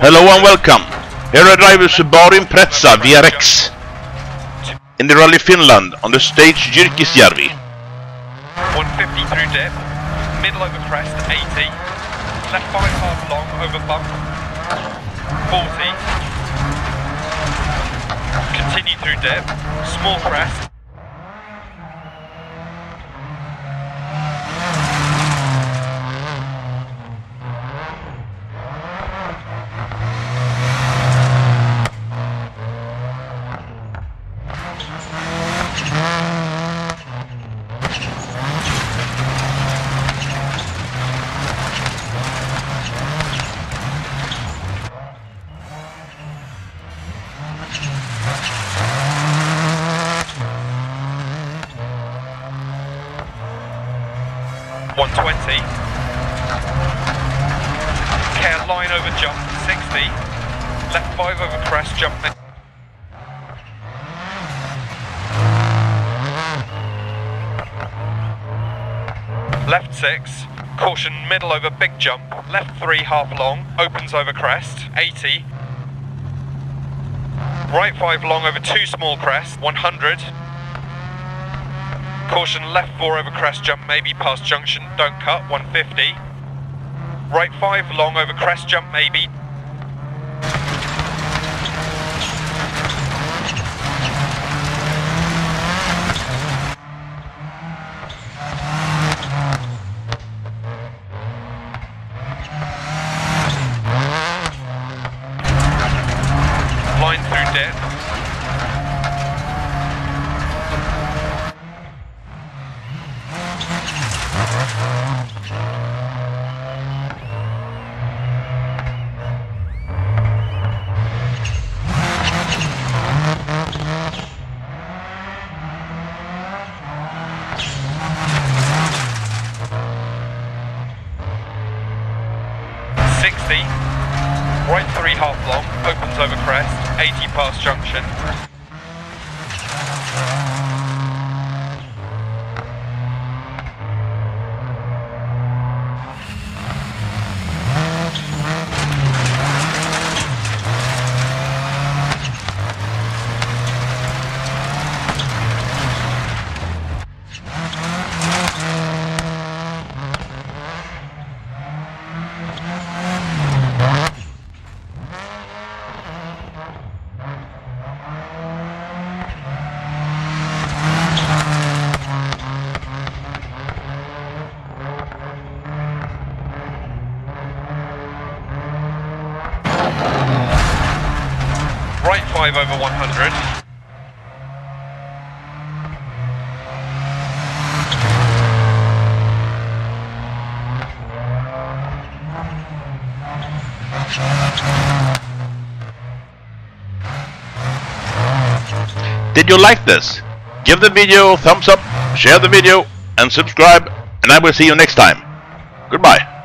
Hello and welcome. Here I drive a Subaru Impreza WRX in the Rally Finland on the stage Jyrkisjärvi. 150 through dip. Middle over crest, 80. Left 5 half long over bump. 40. Continue through dip. Small crest. One twenty. Care line over jump, sixty. Left five over crest, jump. Left six. Caution middle over big jump. Left three half long. Opens over crest. 80. Right five long over two small crest. 100. Caution left four over crest jump maybe past junction. Don't cut. 150. Right five long over crest jump maybe. Line through dip. Right three half long, opens over crest, 80 past junction. Right five over 100. Did you like this? Give the video a thumbs up, share the video and subscribe and I will see you next time. Goodbye.